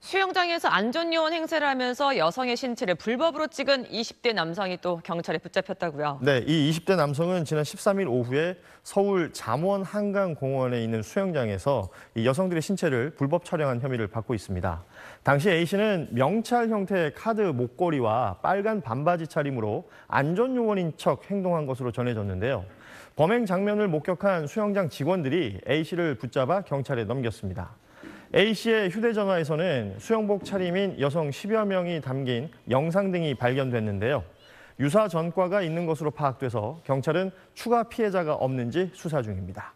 수영장에서 안전요원 행세를 하면서 여성의 신체를 불법으로 찍은 20대 남성이 또 경찰에 붙잡혔다고요. 네, 이 20대 남성은 지난 13일 오후에 서울 잠원 한강공원에 있는 수영장에서 이 여성들의 신체를 불법 촬영한 혐의를 받고 있습니다. 당시 A 씨는 명찰 형태의 카드 목걸이와 빨간 반바지 차림으로 안전요원인 척 행동한 것으로 전해졌는데요. 범행 장면을 목격한 수영장 직원들이 A 씨를 붙잡아 경찰에 넘겼습니다. A 씨의 휴대전화에서는 수영복 차림인 여성 10여 명이 담긴 영상 등이 발견됐는데요. 유사 전과가 있는 것으로 파악돼서 경찰은 추가 피해자가 없는지 수사 중입니다.